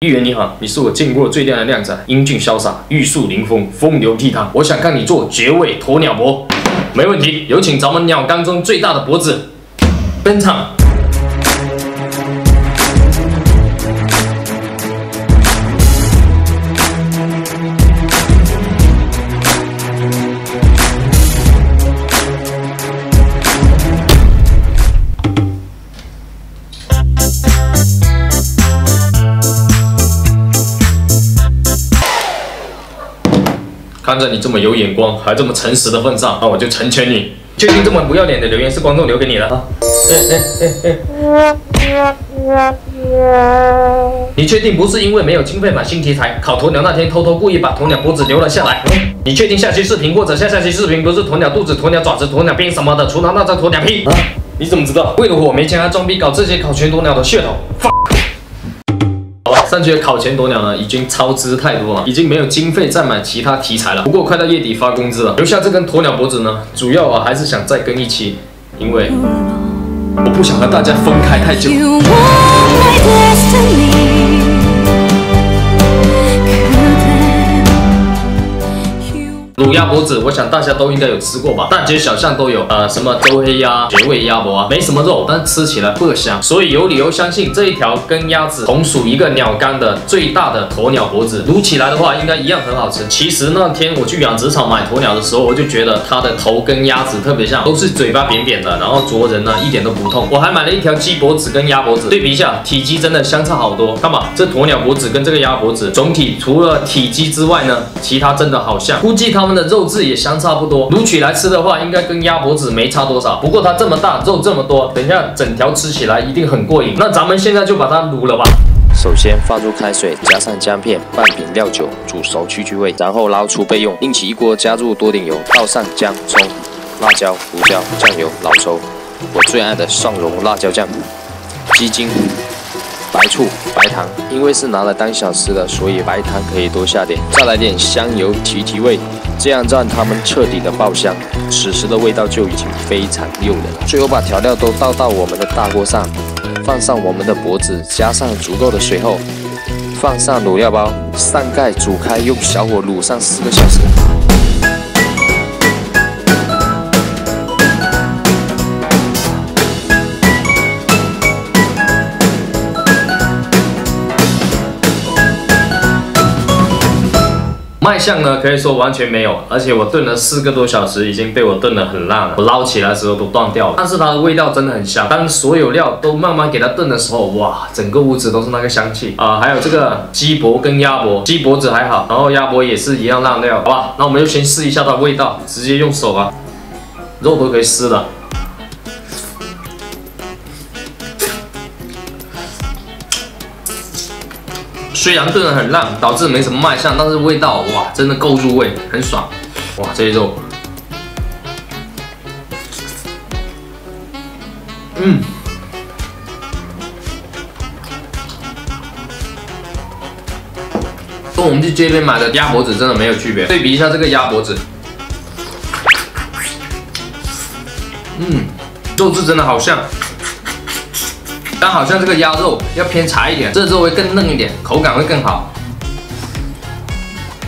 议员你好，你是我见过最靓的靓仔，英俊潇洒，玉树临风，风流倜傥。我想看你做绝味鸵鸟脖，没问题。有请咱们鸟缸中最大的脖子登场。看在你这么有眼光，还这么诚实的份上，那我就成全你。确定这么不要脸的留言是观众留给你的啊？你确定不是因为没有经费买新题材，烤鸵鸟那天偷偷故意把鸵鸟脖子留了下来？你确定下期视频或者下下期视频不是鸵鸟肚子、鸵鸟爪子、鸵鸟鞭什么的，除了那张鸵鸟屁？你怎么知道？为了我没钱还装逼搞这些烤全鸵鸟的噱头？上期考前鸵鸟呢，已经超支太多了，已经没有经费再买其他题材了。不过快到月底发工资了，留下这根鸵鸟脖子呢，主要啊还是想再更一期，因为我不想和大家分开太久。卤鸭脖子，我想大家都应该有吃过吧，大街小巷都有。呃，什么周黑鸭、绝味鸭脖啊，没什么肉，但吃起来倍香，所以有理由相信这一条跟鸭子同属一个鸟纲的最大的鸵鸟脖子，卤起来的话应该一样很好吃。其实那天我去养殖场买鸵鸟的时候，我就觉得它的头跟鸭子特别像，都是嘴巴扁扁的，然后啄人呢一点都不痛。我还买了一条鸡脖子跟鸭脖子，对比一下，体积真的相差好多。看吧，这鸵鸟脖子跟这个鸭脖子，总体除了体积之外呢，其他真的好像，估计它。它们的肉质也相差不多，卤起来吃的话，应该跟鸭脖子没差多少。不过它这么大，肉这么多，等一下整条吃起来一定很过瘾。那咱们现在就把它卤了吧。首先放入开水，加上姜片、半瓶料酒，煮熟去去味，然后捞出备用。另起一锅，加入多点油，倒上姜、葱、辣椒、胡椒、酱油、老抽，我最爱的蒜蓉辣椒酱，鸡精。白醋、白糖，因为是拿来当小吃的，所以白糖可以多下点。再来点香油提提味，这样让他们彻底的爆香。此时的味道就已经非常诱人了。最后把调料都倒到我们的大锅上，放上我们的脖子，加上足够的水后，放上卤料包，上盖煮开，用小火卤上四个小时。卖相呢，可以说完全没有，而且我炖了四个多小时，已经被我炖得很烂了，我捞起来的时候都断掉了。但是它的味道真的很香，当所有料都慢慢给它炖的时候，哇，整个屋子都是那个香气啊！还有这个鸡脖跟鸭脖，鸡脖子还好，然后鸭脖也是一样烂料，好吧？那我们就先试一下它味道，直接用手啊，肉都可以撕了。虽然炖的很烂，导致没什么卖相，但是味道哇，真的够入味，很爽。哇，这些肉，嗯，跟我们去街边买的鸭脖子真的没有区别。对比一下这个鸭脖子，嗯，肉质真的好像。但好像这个鸭肉要偏柴一点，这肉会更嫩一点，口感会更好。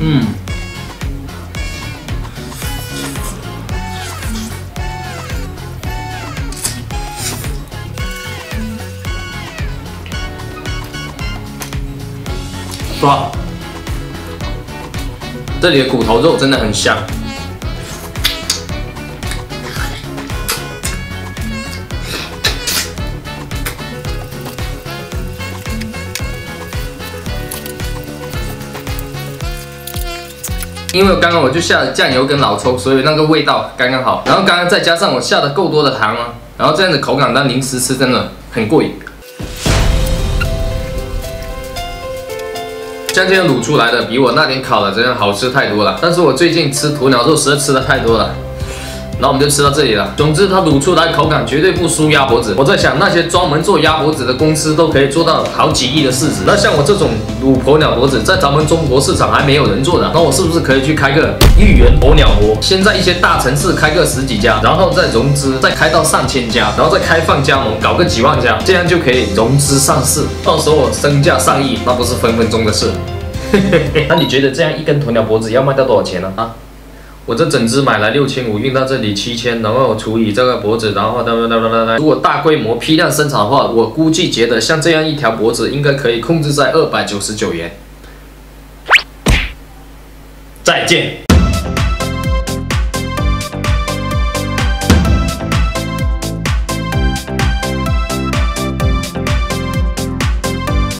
嗯，爽。这里的骨头肉真的很香。因为刚刚我就下了酱油跟老抽，所以那个味道刚刚好。然后刚刚再加上我下的够多的糖啊，然后这样子口感当零食吃真的很过瘾。像这样卤出来的，比我那天烤的真的好吃太多了。但是我最近吃鸵鸟肉实在吃的太多了，那我们就吃到这里了。总之，它卤出来口感绝对不输鸭脖子。我在想，那些专门做鸭脖子的公司都可以做到好几亿的市值。那像我这种卤鸵鸟脖子，在咱们中国市场还没有人做的，那我是不是可以去开个豫园鸵鸟窝？先在一些大城市开个十几家，然后再融资，再开到上千家，然后再开放加盟，搞个几万家，这样就可以融资上市。到时候我身价上亿，那不是分分钟的事。那你觉得这样一根鸵鸟脖子要卖到多少钱呢？啊？我这整只买来六千五，运到这里七千，然后除以这个脖子，然后哒哒哒哒哒。如果大规模批量生产的话，我估计觉得像这样一条脖子应该可以控制在二百九十九元。再见。